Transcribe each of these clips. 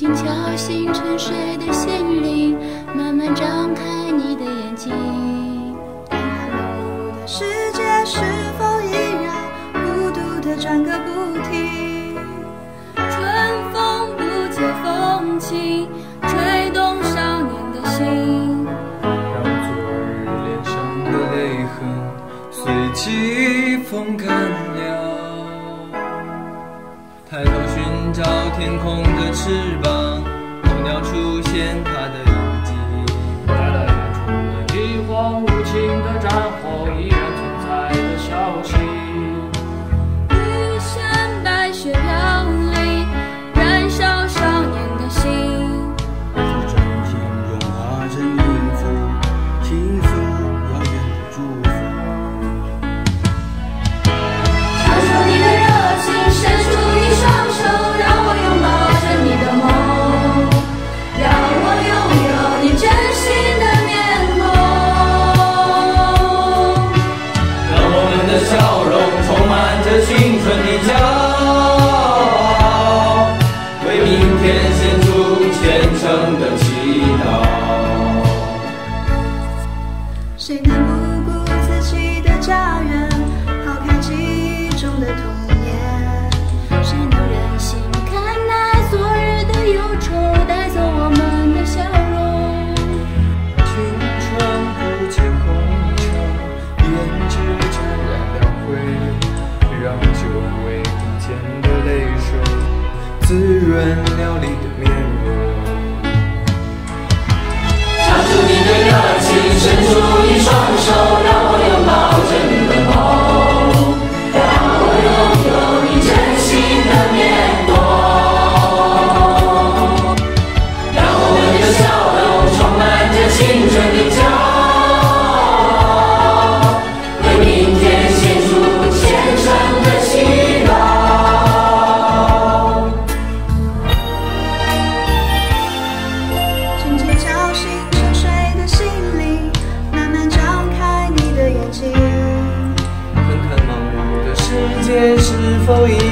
静敲醒沉睡的心灵，慢慢张开你的眼睛。世界是否依然孤独的转个不停？春风不解风情，吹动少年的心。让昨日脸上的泪痕随季风干了。抬头寻找天空的翅膀，候鸟出现它的影迹。在了远处的一荒无情的战火，骄傲，为明天献出虔诚的祈祷。谁能不顾自己的家园，抛开记忆中的童年？谁能忍心看待昨日的忧滋润了你的面。看看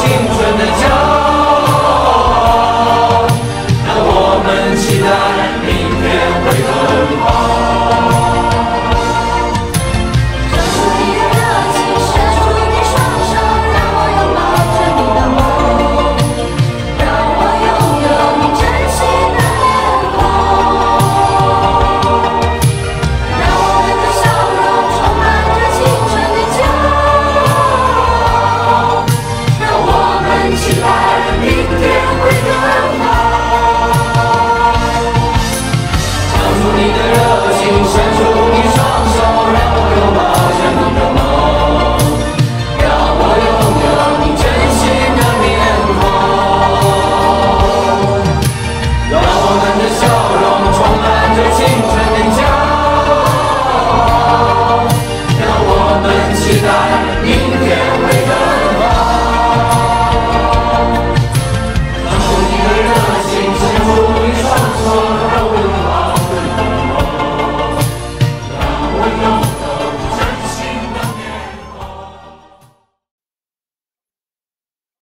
watching.